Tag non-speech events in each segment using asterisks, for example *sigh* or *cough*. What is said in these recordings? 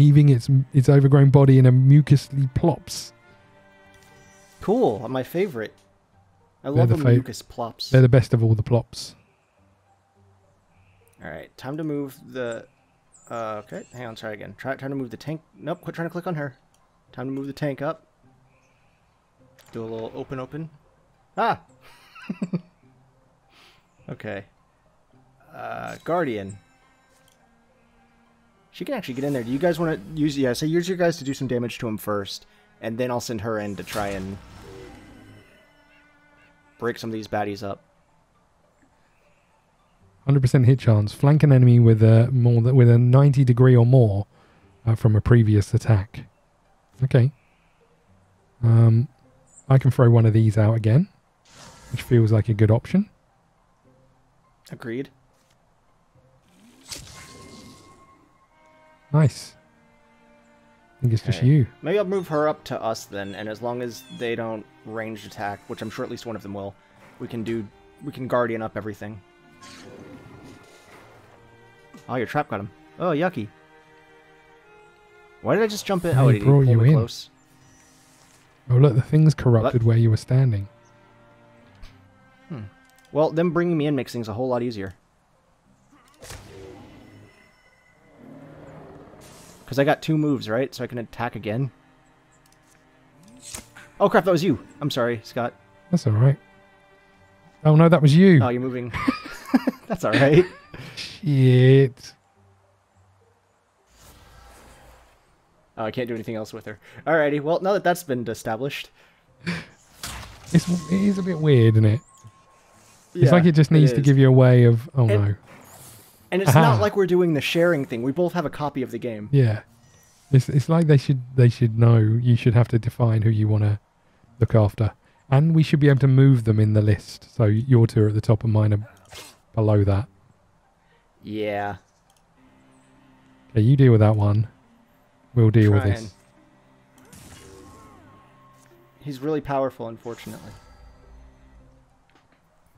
heaving its its overgrown body in a mucously plops. Cool. My favorite. I They're love the when mucus plops. They're the best of all the plops. All right, time to move the. Uh, okay, hang on. Try again. Try trying to move the tank. Nope. Quit trying to click on her. Time to move the tank up. Do a little open, open. Ah. *laughs* okay. Uh, Guardian. She can actually get in there. Do you guys want to use? Yeah, so use your guys to do some damage to him first, and then I'll send her in to try and break some of these baddies up. 100% hit chance. Flank an enemy with a more th- with a 90 degree or more uh, from a previous attack. Okay. Um, I can throw one of these out again, which feels like a good option. Agreed. Nice. I think it's just you. Maybe I'll move her up to us then, and as long as they don't ranged attack, which I'm sure at least one of them will, we can do we can guardian up everything. Oh, your trap got him. Oh, yucky. Why did I just jump in? I Oh, he brought you in. close? Oh, look, the thing's corrupted where you were standing. Hmm. Well, them bringing me in makes things a whole lot easier. Because I got two moves, right? So I can attack again. Oh crap, that was you. I'm sorry, Scott. That's all right. Oh, no, that was you. Oh, you're moving. *laughs* That's alright. Shit. Oh, I can't do anything else with her. Alrighty, well, now that that's been established. It's, it is a bit weird, isn't it? It's like it just needs to give you a way of, oh And- no. And it's Aha. not *laughs* like we're doing the sharing thing. We both have a copy of the game. Yeah. It's, it's like they should they should know you should have to define who you want to look after. And we should be able to move them in the list. So your two are at the top and mine are below that. Yeah. Okay, you deal with that one. We'll deal with this. He's really powerful, unfortunately.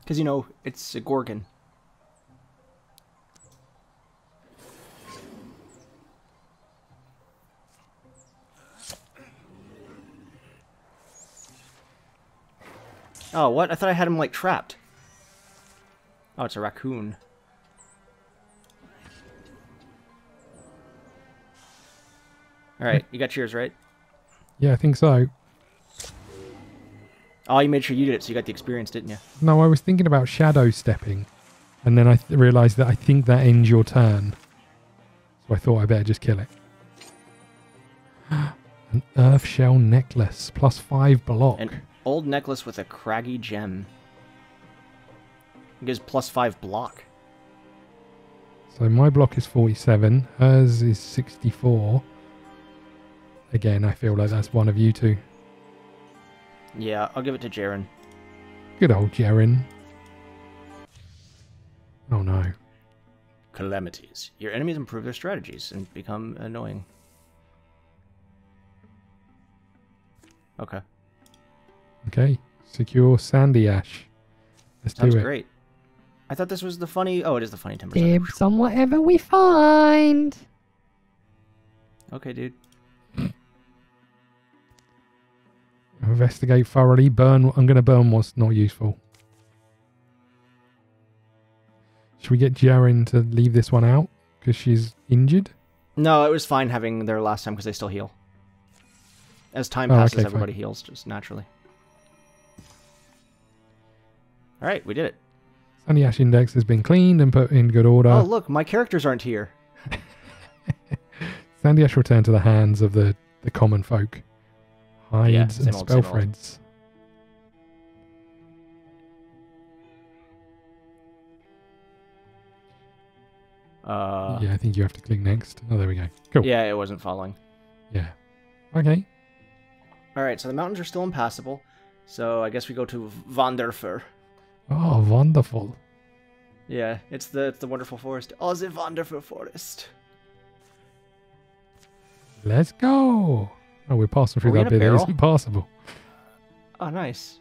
Because, you know, it's a Gorgon. Oh, what? I thought I had him, like, trapped. Oh, it's a raccoon. Alright, you got yours, right? Yeah, I think so. Oh, you made sure you did it, so you got the experience, didn't you? No, I was thinking about shadow stepping. And then I th- realized that I think that ends your turn. So I thought I better just kill it. *gasps* An earth shell necklace plus five block. An old necklace with a craggy gem. It gives plus five block. So my block is 47. Hers is 64. Again, I feel like that's one of you two. Yeah, I'll give it to Jaren. Good old Jaren. Oh no. Calamities. Your enemies improve their strategies and become annoying. Okay, Okay. Secure Sandy Ash. Let's sounds do it. great. I thought this was the funny. Oh, it is the funny timber. Dibs on whatever we find. Okay, dude. Investigate thoroughly. Burn. I'm going to burn what's not useful. Should we get Jaren to leave this one out because she's injured? No, it was fine having their last time because they still heal. As time Oh, passes, okay, fine. everybody heals just naturally. All right, we did it. Sandy Ash Index has been cleaned and put in good order. oh, look, my characters aren't here. *laughs* Sandy Ash returned to the hands of the, the common folk. Hides Yeah, and same old, spell same threads. Uh, yeah, I think you have to click next. Oh, there we go. Cool. yeah, it wasn't following. Yeah. Okay. All right, so the mountains are still impassable. So I guess we go to Vanderfur. Oh, wonderful. Yeah, it's the it's the wonderful forest. Oh, the wonderful forest. Let's go. Oh, we're passing through we that bit. It isn't passable. Oh, nice.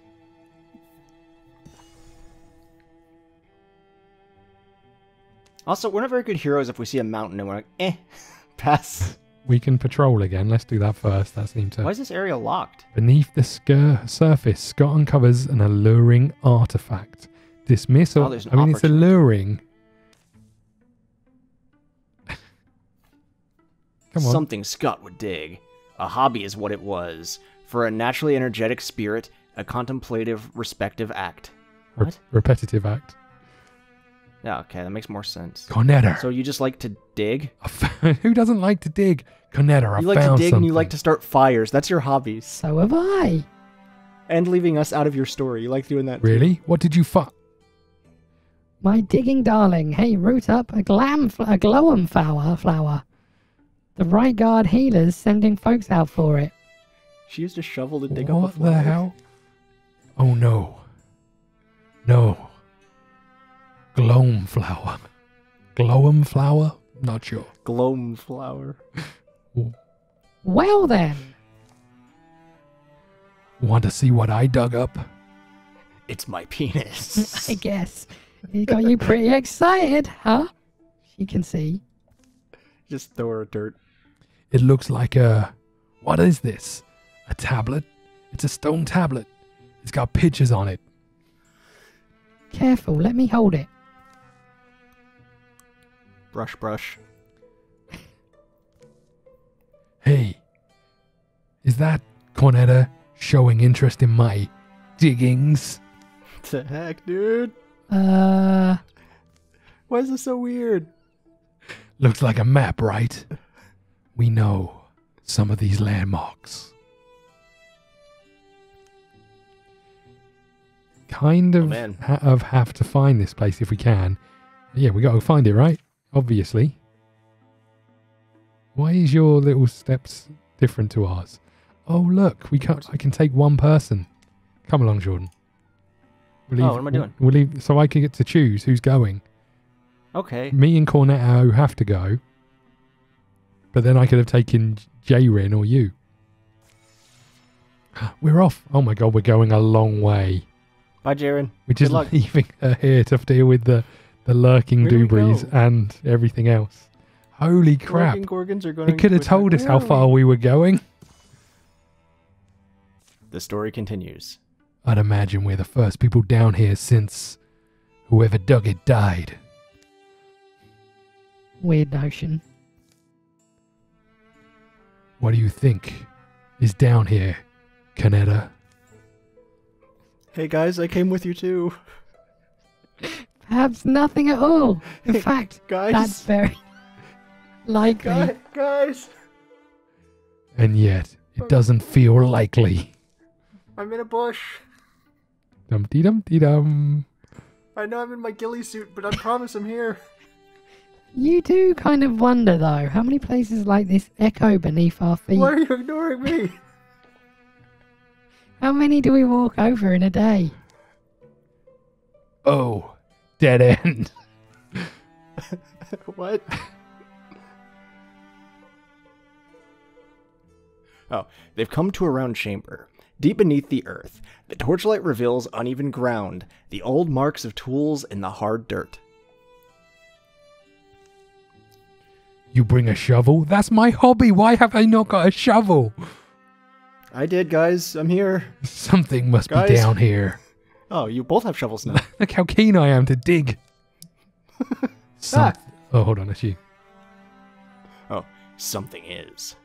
Also, we're not very good heroes if we see a mountain and we're like, eh, *laughs* pass. We can patrol again. Let's do that first. That seems to. Why is this area locked? Beneath the scur- surface, Scott uncovers an alluring artifact. Dismiss or Oh, I mean, it's alluring. *laughs* Come on. Something Scott would dig. A hobby is what it was. For a naturally energetic spirit, a contemplative, respective act. Re- What? repetitive act. Yeah, okay, that makes more sense. Cornetter. So you just like to dig? *laughs* Who doesn't like to dig? Cornetter, I You like to found dig and you like to start fires. That's your hobbies. So have I. And leaving us out of your story. You like doing that. too. Really? What did you find? My digging darling. Hey, root up a glam, fl- a glowum flower. Flower. The right guard healers sending folks out for it. She used a shovel to dig up a What the hell? Oh no. No. Gloam flower. Glowum flower? Not sure. Gloam flower. Well then, Want to see what I dug up? It's my penis. *laughs* I guess it got you pretty excited, huh? You can see. just throw her dirt. It looks like a. What is this? A tablet? It's a stone tablet. It's got pictures on it. Careful, let me hold it. Brush, brush. Hey, is that Cornetta showing interest in my diggings? What the heck, dude? Uh, Why is this so weird? Looks like a map, right? We know some of these landmarks. Kind of, man. ha- of have to find this place if we can. Yeah, we got to find it, right? Obviously. Why is your little steps different to ours? Oh, look, we can't. I can take one person. Come along, Jordan. We'll Oh, what am I doing? We'll leave, so I can get to choose who's going Okay. me and Cornetto have to go. But then I could have taken J-Rin or you. *gasps* We're off. Oh my god, we're going a long way. Bye, Jaren. We're just *laughs* leaving her here to deal with the, the lurking Where do doobies and everything else. Holy crap. Gorgon Gorgons are going It could have told us how far we were going. The story continues. I'd imagine we're the first people down here since whoever dug it died. weird notion. What do you think is down here, Canetta? Hey guys, I came with you too. *laughs* Perhaps nothing at all. In *laughs* fact, Guys. that's very *laughs* likely. Guy- guys, And yet, it doesn't feel likely. I'm in a bush. Dum dee dum dee dum. I know I'm in my ghillie suit, but I promise I'm here. *laughs* You do kind of wonder, though, how many places like this echo beneath our feet? Why are you ignoring me? How many do we walk over in a day? Oh, dead end. *laughs* what? oh, they've come to a round chamber. Deep beneath the earth, the torchlight reveals uneven ground, the old marks of tools in the hard dirt. You bring a shovel? That's my hobby. Why have I not got a shovel? I did, guys. I'm here. *laughs* Something must Guys. be down here. Oh, you both have shovels now. *laughs* Look how keen I am to dig. *laughs* Some- Oh, hold on, it's you. oh, something is.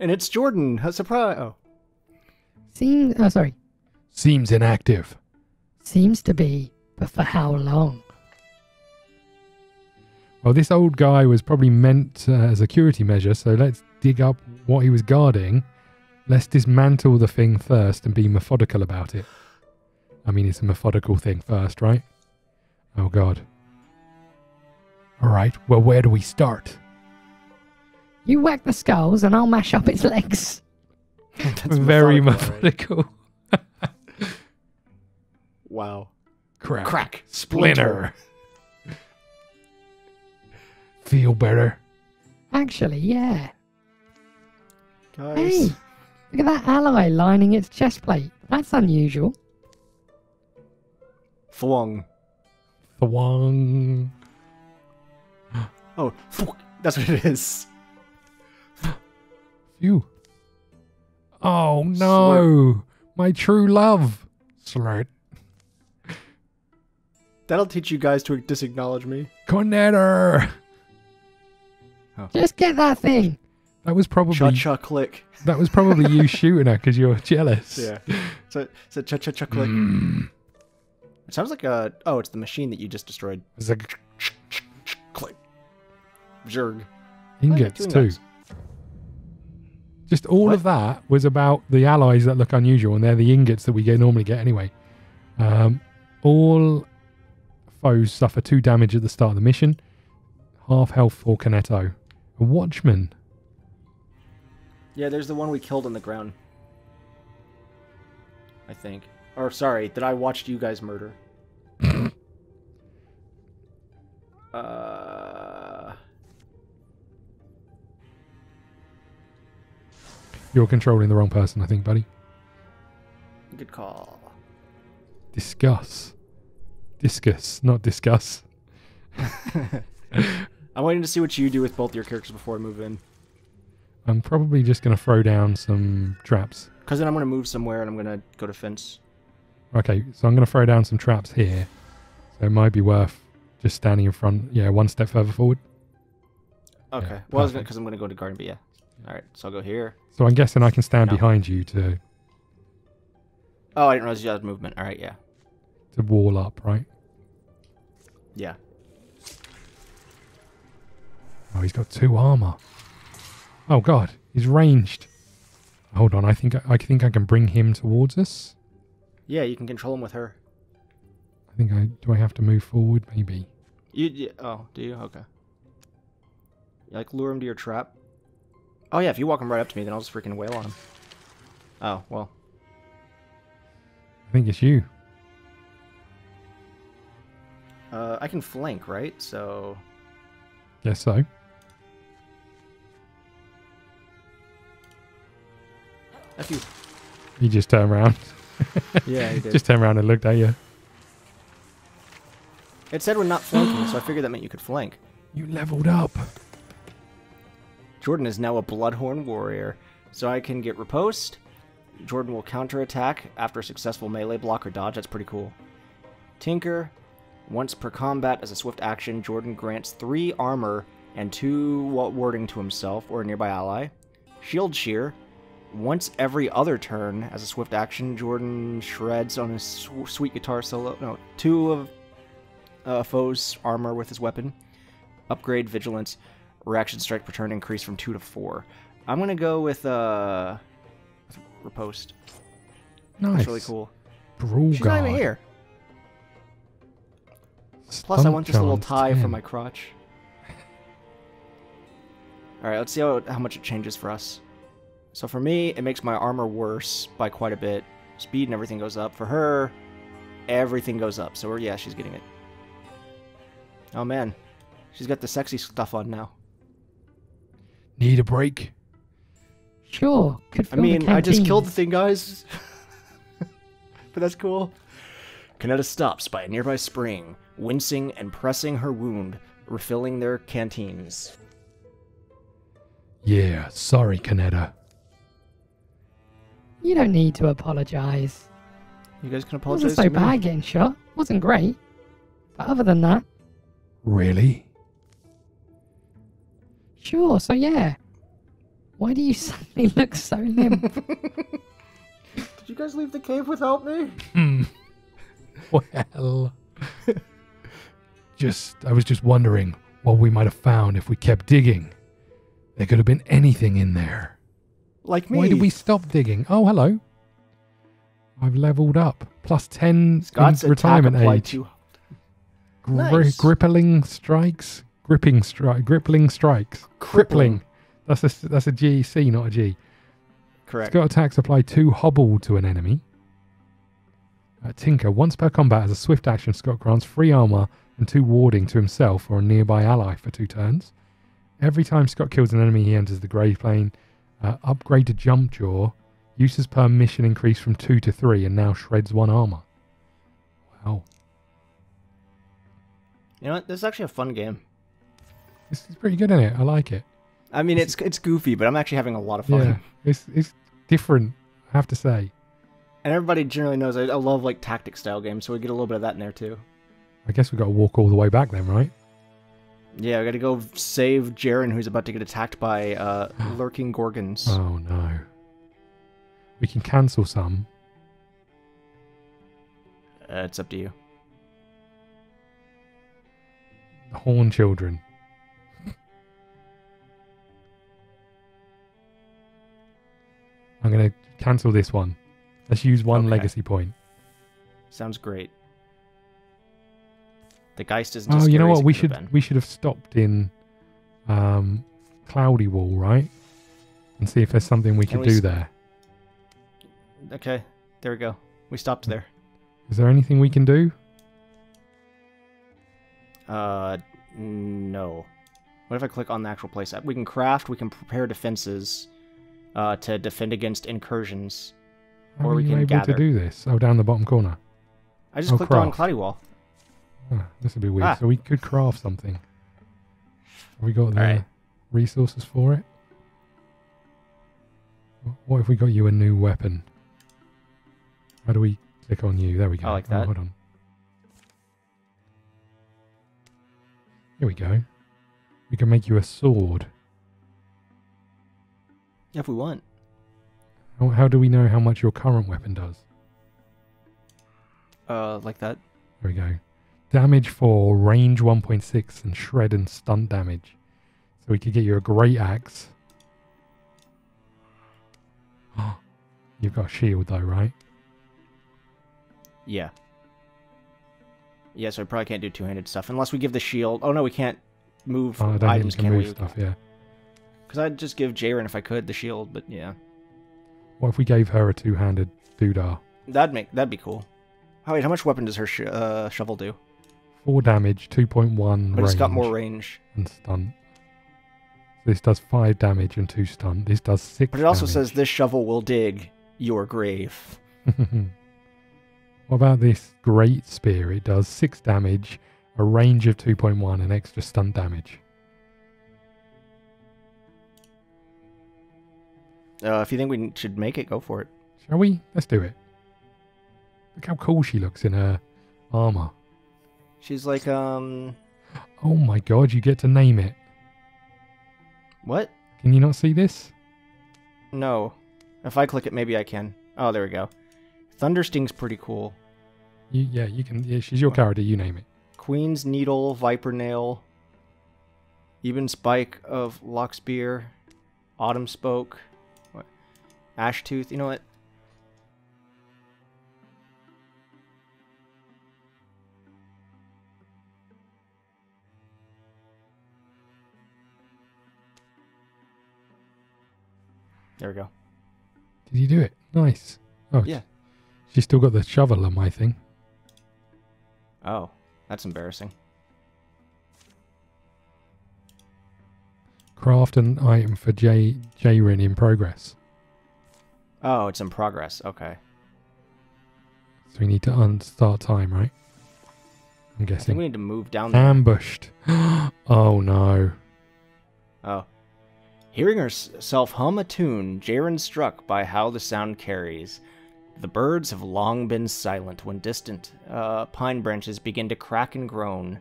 And it's Jordan. A surprise. Oh. Seems, oh, sorry, Seems inactive. seems to be, but for how long? Well, this old guy was probably meant uh, as a security measure, so let's dig up what he was guarding. Let's dismantle the thing first and be methodical about it. I mean, it's a methodical thing first, right? Oh, God. All right, well, where do we start? You whack the skulls and I'll mash up its legs. That's *laughs* Very methodical, right? methodical. *laughs* Wow. Crack. Crack. Splinter. Feel better? Actually, yeah. Guys. Hey, look at that alloy lining its chest plate. That's unusual. Thwong. Thwong. Oh, fuck. That's what it is. Phew. Oh no, my true love. Slurt. That'll teach you guys to disacknowledge me. Cornetter. Oh. Just get that thing. That was probably Cha cha click. that was probably you *laughs* shooting her because you're jealous. Yeah. So so cha cha cha click. Mm. It sounds like a oh, it's the machine that you just destroyed. It's like Click. Zerg. ingots too. Just all What? of that was about the allies that look unusual, and they're the ingots that we get normally get anyway. Um, all foes suffer two damage at the start of the mission. Half health for Canetto. A watchman. Yeah, there's the one we killed on the ground. I think. Or sorry, that I watched you guys murder. *laughs* uh You're controlling the wrong person, I think, buddy. good call. Discuss. Discuss, not discuss. *laughs* I'm waiting to see what you do with both your characters before I move in. I'm probably just going to throw down some traps. Because then I'm going to move somewhere and I'm going to go to fence. Okay, so I'm going to throw down some traps here. So it might be worth just standing in front, yeah, one step further forward. Okay. Yeah, well, because I'm going to go to garden, but yeah. All right, so I'll go here. So I'm guessing I can stand No. behind you to, Oh, I didn't realize you had movement. All right, yeah. to wall up, right? Yeah. Oh, he's got two armor. Oh god, he's ranged. Hold on, I think I think I can bring him towards us. Yeah, you can control him with her. I think I do. I have to move forward, maybe. You, you oh, do you? Okay. You like lure him to your trap. Oh yeah, if you walk him right up to me, then I'll just freaking wail on him. Oh well. I think it's you. Uh, I can flank, right? So Guess so. You. He just turned around. *laughs* Yeah, he *laughs* did. just turned around and looked at you. It said we're not flanking, so I figured that meant you could flank. You leveled up. Jordan is now a Bloodhorn warrior, so I can get riposte. Jordan will counterattack after a successful melee block or dodge. That's pretty cool. Tinker. Once per combat as a swift action, Jordan grants 3 armor and 2 wa- warding to himself or a nearby ally. Shield Shear. Once every other turn as a swift action, Jordan shreds on his sw- sweet guitar solo. No, 2 of uh, foes' armor with his weapon. Upgrade Vigilance reaction strike per turn increase from two to four. I'm gonna go with uh, with riposte. Nice. That's really cool. She's not even here. Plus, I want this little tie for my crotch. All right, let's see how how much it changes for us. So for me, it makes my armor worse by quite a bit. Speed and everything goes up. For her, everything goes up. So we're, yeah, she's getting it. Oh man, she's got the sexy stuff on now. Need a break. Sure, could I fill the mean, I just killed the thing, guys. *laughs* but that's cool. Canetta stops by a nearby spring, wincing and pressing her wound, refilling their canteens. Yeah, sorry, Canetta. You don't need to apologize. You guys can It apologize wasn't so to me. bad getting shot. Wasn't great. But other than that, Really? sure, so yeah. Why do you *laughs* suddenly look so limp? *laughs* *laughs* Did you guys leave the cave without me? Hmm. Well, just I was just wondering what we might have found if we kept digging. There could have been anything in there. Like me. Why did we stop digging? Oh, hello. I've leveled up. Plus 10 Scott's in retirement age. to- Gri- Nice. Grippling strikes? Gripping strike. Grippling strikes. Crippling. That's a, that's a GC, not a G. Correct. Scott attacks apply two hobble to an enemy. Uh, Tinker, once per combat as a swift action, Scott grants free armor and two warding to himself or a nearby ally for two turns. Every time Scott kills an enemy, he enters the grey plane. Uh, upgrade to jump jaw. Uses per mission increase from two to three and now shreds one armor. Wow. You know what? This is actually a fun game. It's, it's pretty good in it. I like it. I mean, it's it's goofy, but I'm actually having a lot of fun. Yeah, it's it's different. I have to say. And everybody generally knows I, I love like tactic style games, so we get a little bit of that in there too. I guess we've got to walk all the way back then, right? Yeah, I got to go save Jaren, who's about to get attacked by uh, *gasps* lurking gorgons. Oh no. We can cancel some. Uh, it's up to you. The Horn Children. I'm going to cancel this one. Let's use one Okay. legacy point. Sounds great. The Geist isn't. Oh, you know what? We should been. we should have stopped in um, Cloudy Wall, right? And see if there's something we Can could we do there. Okay, there we go. We stopped there. Is there anything we can do? Uh, no. What if I click on the actual place? We can craft. We can prepare defenses, uh, to defend against incursions. How Or are we you can able gather. to do this? Oh, down the bottom corner. I just Oh, clicked on craft. Cloudy Wall. Oh, this would be weird. Ah. So we could craft something. Have we got the Alright. resources for it? What if we got you a new weapon? How do we click on you? There we go. I like Oh, that. hold on. Here we go. We can make you a sword. If we want. How, how do we know how much your current weapon does? Uh, like that. There we go. Damage for range 1.6 and shred and stunt damage. So we could get you a great axe. *gasps* You've got a shield though, right? Yeah. Yeah, so I probably can't do two-handed stuff unless we give the shield. Oh no, we can't move Oh, I don't items, can can move we? stuff, yeah. Because I'd just give Jaren if I could the shield, but yeah, What if we gave her a two-handed doodah? that'd make that'd be cool. Oh wait, how much weapon does her sh- uh, shovel do? Four damage, 2.1 But range it's got more range. and stunt. This does five damage and two stun. This does six But it also damage. says this shovel will dig your grave. *laughs* what about this great spear? It does six damage, a range of 2.1, and extra stunt damage. Uh, if you think we should make it, go for it. Shall we? Let's do it. Look how cool she looks in her armor. She's like, um, Oh my god, you get to name it. what? Can you not see this? No. If I click it, maybe I can. Oh, there we go. Thundersting's pretty cool. You, yeah, you can. Yeah, she's your character. You name it. Queen's Needle, Viper Nail, Even Spike of Lockspear, Autumn Spoke, what? Ash Tooth. You know what? There we go. Did you do it? Nice. Oh, Yeah. She's still got the shovel on my thing. Oh, that's embarrassing. Craft an item for J Jrin in progress. Oh, it's in progress. Okay. So we need to unstart time, right? I'm I think we need to move down there. Ambushed. *gasps* oh no. Oh. Hearing herself hum a tune, Jaren struck by how the sound carries. The birds have long been silent when distant uh, pine branches begin to crack and groan.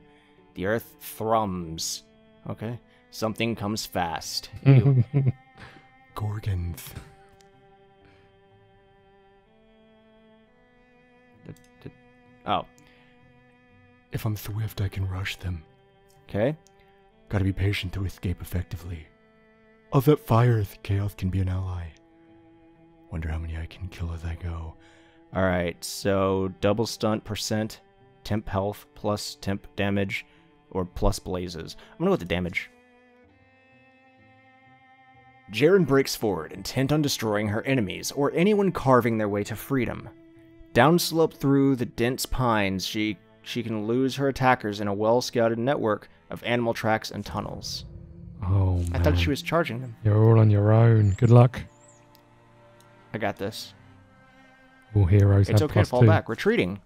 The earth thrums. Okay. Something comes fast. *laughs* Gorgons. oh, If I'm swift, I can rush them. okay. Gotta be patient to escape effectively. I'll fire, fires. Chaos can be an ally. Wonder how many I can kill as I go. Alright, so double stunt percent, temp health, plus temp damage, or plus blazes. I'm gonna go with the damage. Jaren breaks forward, intent on destroying her enemies or anyone carving their way to freedom. Downslope through the dense pines, she she can lose her attackers in a well-scouted network of animal tracks and tunnels. Oh man. I thought she was charging them. You're all on your own. Good luck. I got this. All heroes It's have okay to fall two. back. Retreating.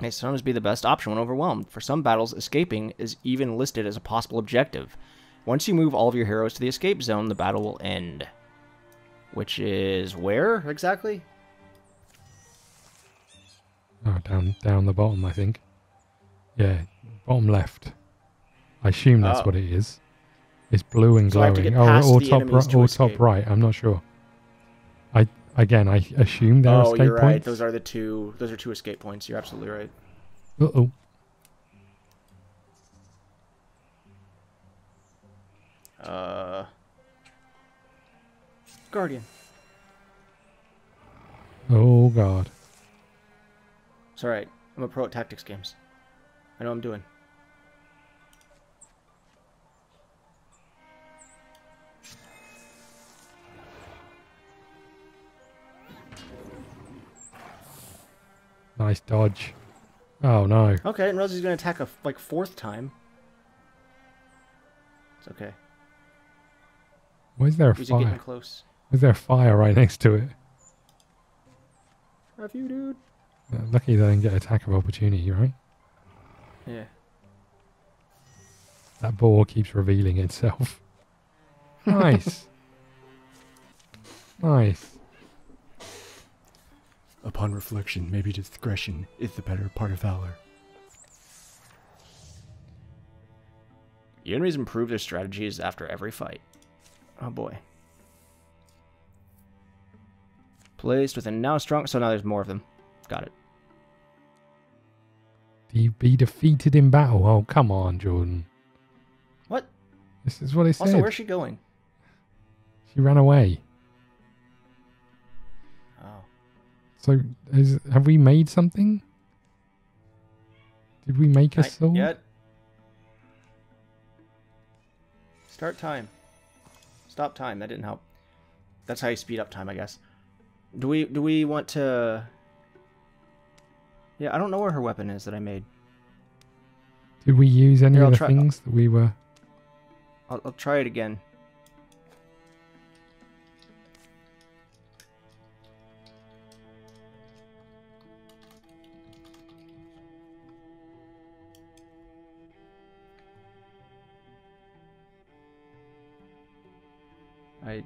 may sometimes be the best option when overwhelmed. For some battles, escaping is even listed as a possible objective. Once you move all of your heroes to the escape zone, the battle will end. Which is where exactly? Oh, down down the bottom, I think. Yeah, bottom left. I assume that's Oh. what it is. It's blue and So I have to glowing. Oh, or top enemies right, to or top right. I'm not sure. I again, I assume they're oh, escape you're right. points. Those are the two. Those are two escape points. You're absolutely right. Uh oh. Uh, Guardian. Oh god. It's all right. I'm a pro at tactics games. I know what I'm doing. Nice dodge. Oh no. Okay, I didn't realize he's gonna attack a like fourth time. It's okay. Why is there a He's getting fire? close. Why is there a fire right next to it? Have you, dude? Uh, Lucky they didn't get attack of opportunity, right? Yeah. That ball keeps revealing itself. *laughs* Nice. *laughs* nice. Upon reflection, maybe discretion is the better part of valor. The enemies improve their strategies after every fight. Oh boy. Placed within now strong. So now there's more of them. Got it. De- be defeated in battle. Oh, come on, Jordan. What? This is what it said. Also, where's she going? She ran away. So, is, have we made something? Did we make a Not sword? Yet. Start time. Stop time. That didn't help. That's how you speed up time, I guess. Do we do we want to? Yeah, I don't know where her weapon is that I made. Did we use any Here, of the try- things that we were? I'll, I'll try it again. I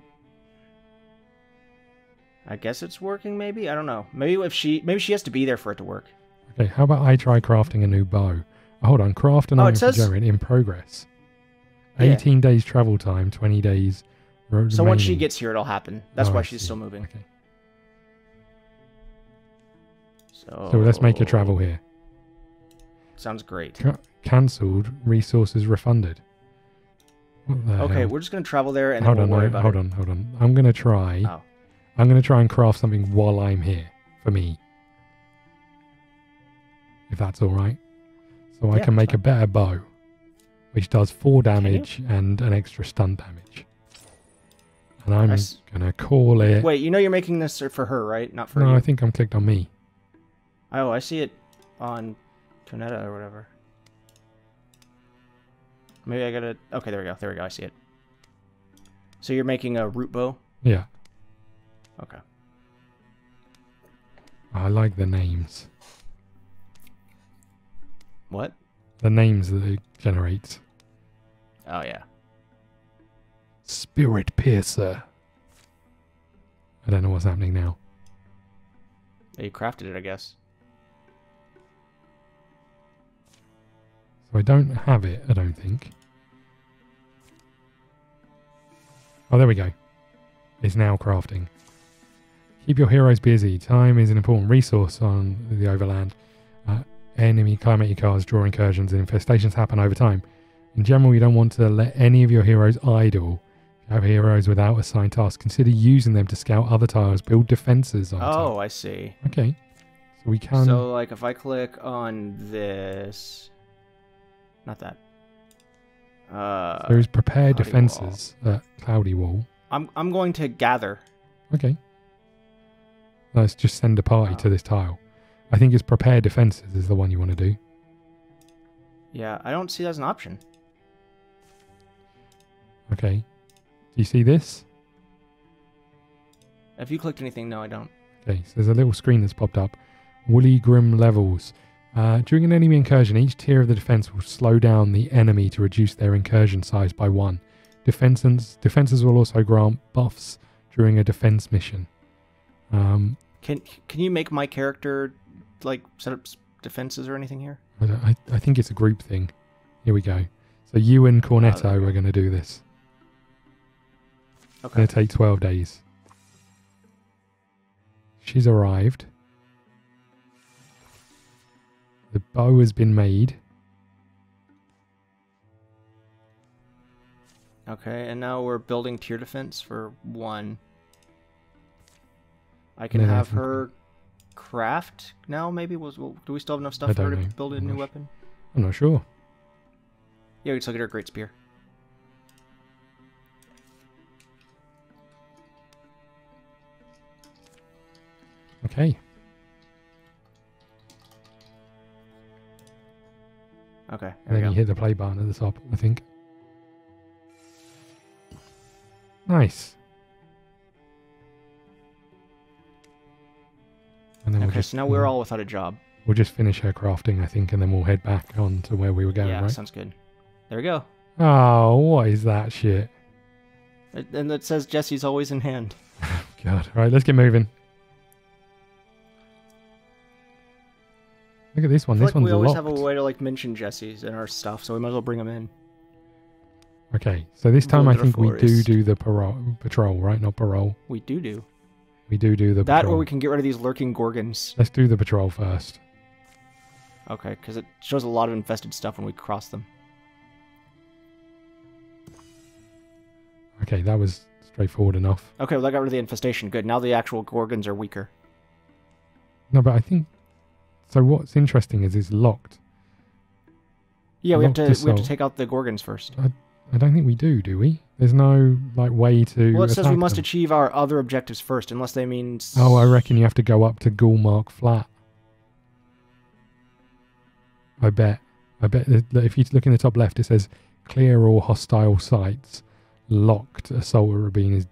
I guess it's working maybe? I don't know. Maybe if she maybe she has to be there for it to work. Okay, how about I try crafting a new bow? Oh, hold on, craft an Oh, it item for says- Jaren in progress. Yeah. 18 days travel time, 20 days. ro- So once she gets here it'll happen. That's Oh, why she's still moving. Okay. So, So let's make a travel here. Sounds great. Ca- cancelled, resources refunded. Okay, hell? we're just gonna travel there and hold then on, we'll worry no, about hold it. on, hold on. I'm gonna try. Oh. I'm gonna try and craft something while I'm here for me, if that's all right. So I Yeah, can make a better bow, which does four damage and an extra stun damage. And I'm gonna call it. Wait, you know you're making this for her, right? Not for me? no, you. I think I'm clicked on me. Oh, I see it on Tonetta or whatever. Maybe I gotta. Okay, there we go. There we go. I see it. So you're making a root bow. Yeah, Okay. I like the names. What? The names that it generates. Oh yeah. Spirit Piercer. I don't know what's happening now. Yeah, you crafted it, I guess. So I don't have it, I don't think. Oh, there we go. It's now crafting. Keep your heroes busy. Time is an important resource on the overland. Uh, enemy calamity cards draw incursions and infestations happen over time. In general, you don't want to let any of your heroes idle. If you have heroes without assigned tasks, consider using them to scout other tiles, build defenses on Oh. I see. Okay. So we can. So like if I click on this, not that. Uh, there's prepare Cloudy defenses at Cloudy Wall. I'm I'm going to gather. Okay. Let's just send a party Oh. to this tile. I think it's prepare defenses is the one you want to do. Yeah, I don't see that as an option. Okay. Do you see this? Have you clicked anything, no, I don't. Okay, so there's a little screen that's popped up. Woolly Grim levels. Uh, during an enemy incursion, each tier of the defense will slow down the enemy to reduce their incursion size by one. Defenses, defenses will also grant buffs during a defense mission. Um, Can can you make my character like set up defenses or anything here? I, I, I think it's a group thing. Here we go. So you and Cornetto we are going to do this. It's Okay. going to take 12 days. She's arrived. The bow has been made. Okay, and now we're building tier defense for one. I can I have think- her craft now. Maybe was well, do we still have enough stuff I for her don't to build a I'm new weapon? I'm not sure. Yeah, we can still get her a great spear. Okay. Okay, And then you hit the play button at the top, I think. Nice. And then we'll Okay, just so now we're all without a job. we'll just finish her crafting, I think, and then we'll head back on to where we were going, yeah, right? sounds good. There we go. Oh, what is that shit? And it says Jesse's always in hand. *laughs* God. All right, let's get moving. Look at this one. This like we always locked. have a way to like mention Jesse's and our stuff, so we might as well bring them in. Okay, so this Go time I think we do do the parole, patrol, right? Not parole. We do do We do do the that, patrol. or we can get rid of these lurking gorgons. Let's do the patrol first. Okay, because it shows a lot of infested stuff when we cross them. Okay, that was straightforward enough. Okay, well, that got rid of the infestation. Good. Now the actual gorgons are weaker. No, but I think so. What's interesting is it's locked. Yeah, we have Locked to we have to take out the gorgons first. I don't think we do. Do we? There's no like way to. Well, it says we must them. achieve our other objectives first, unless they mean. Oh, I reckon you have to go up to Gulmark Flat. I bet. I bet that if you look in the top left, it says clear all hostile sites. Locked assault Rabin is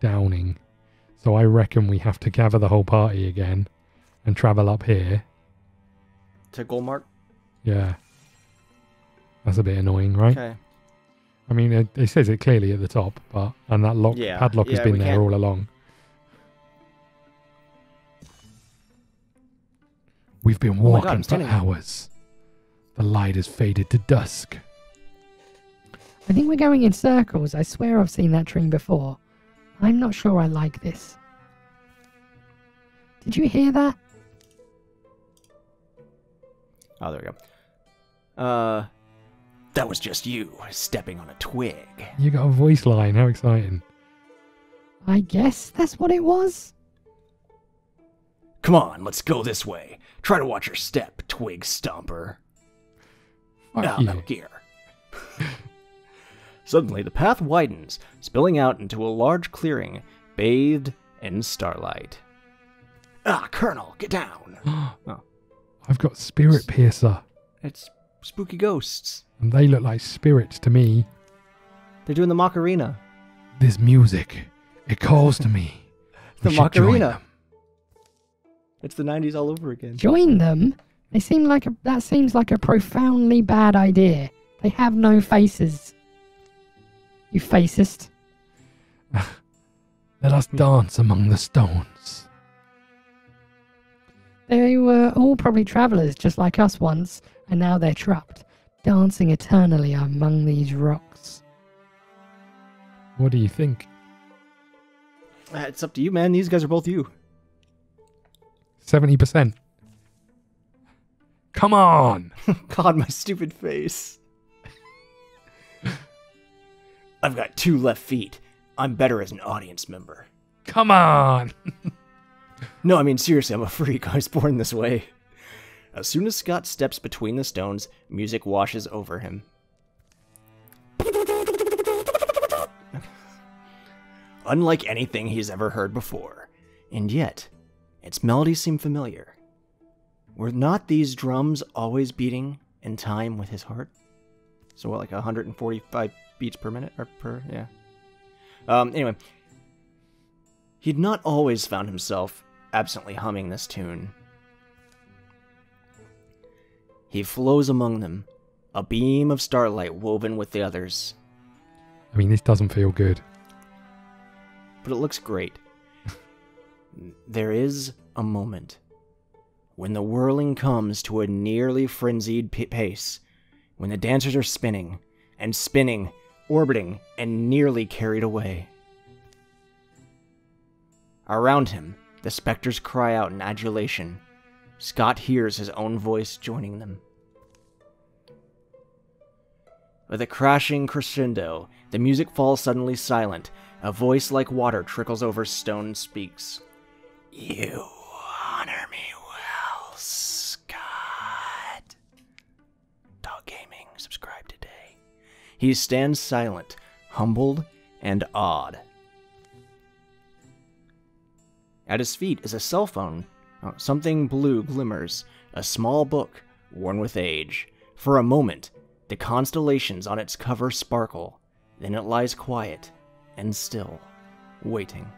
downing. So I reckon we have to gather the whole party again and travel up here. To Goldmark. Yeah. That's a bit annoying, right? Okay. I mean, it, it says it clearly at the top, but and that lock Yeah, padlock has been there can't- all along. We've been Oh God, walking for hours. The light has faded to dusk. I think we're going in circles. I swear I've seen that dream before. I'm not sure I like this. Did you hear that? Oh, there we go. Uh, that was just you stepping on a twig. You got a voice line. How exciting! I guess that's what it was. Come on, let's go this way. Try to watch your step, twig stomper. Fuck Now, you. no gear. *laughs* Suddenly, the path widens, spilling out into a large clearing, bathed in starlight. Ah, Colonel, get down. *gasps* I've got spirit piercer, It's spooky ghosts. and they look like spirits to me. They're doing the Macarena. This music, it calls to me. *laughs* The We should join Macarena. It's the 90s all over again. Join them? They seem like a, that seems like a profoundly bad idea. They have no faces. You facist. *laughs* Let us dance among the stones. They were all probably travelers just like us once, and now they're trapped, dancing eternally among these rocks. What do you think? Uh, It's up to you, man. These guys are both you. 70%. Come on! *laughs* God, my stupid face. *laughs* I've got two left feet. I'm better as an audience member. Come on! *laughs* No, I mean, seriously, I'm a freak. *laughs* I was born this way. As soon as Scott steps between the stones, music washes over him. *laughs* Unlike anything he's ever heard before. And yet, its melodies seem familiar. Were not these drums always beating in time with his heart? So, what, like 145 beats per minute? Or per, yeah. Um, anyway, he'd not always found himself absently humming this tune. He flows among them, a beam of starlight woven with the others. I mean, this doesn't feel good. but it looks great. *laughs* there is a moment when the whirling comes to a nearly frenzied pace, when the dancers are spinning and spinning, orbiting, and nearly carried away. Around him, the specters cry out in adulation. Scott hears his own voice joining them. With a crashing crescendo, the music falls suddenly silent. A voice like water trickles over stone and speaks. You honor me well, Scott. Dog Gaming, subscribe today. He stands silent, humbled, and awed. At his feet is a cell phone. Uh, Something blue glimmers, a small book, worn with age. For a moment, the constellations on its cover sparkle, then it lies quiet and still, waiting.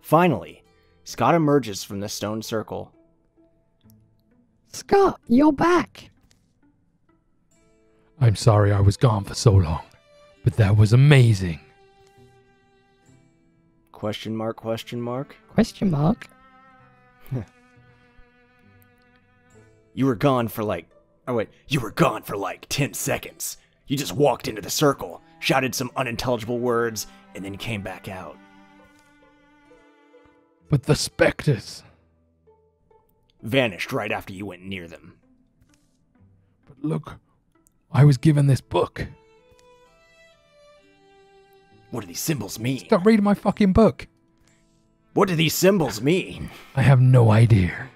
Finally, Scott emerges from the stone circle. Scott, you're back. I'm sorry I was gone for so long, but that was amazing. Question mark, question mark. Question mark. *laughs* You were gone for like. Oh, wait. You were gone for like 10 seconds. You just walked into the circle, shouted some unintelligible words, and then came back out. But the specters. Vanished right after you went near them. But look, I was given this book. What do these symbols mean? Stop reading my fucking book. What do these symbols mean? I have no idea,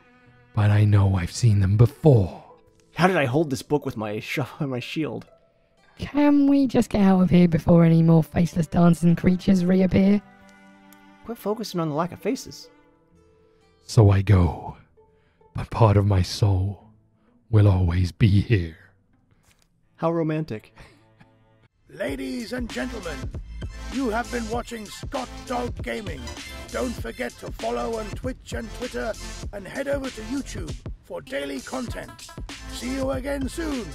but I know I've seen them before. How did I hold this book with my *laughs* sh- my shield? Can we just get out of here before any more faceless dancing creatures reappear? Quit focusing on the lack of faces. So I go, but part of my soul will always be here. How romantic. Ladies and gentlemen, you have been watching Scott Dog Gaming. Don't forget to follow on Twitch and Twitter and head over to YouTube for daily content. See you again soon.